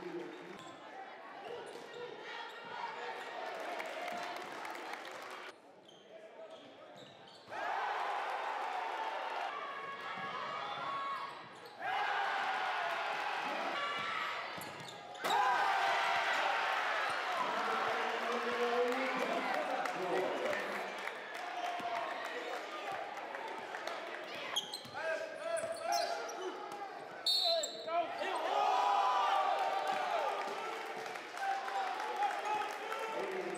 We Amen.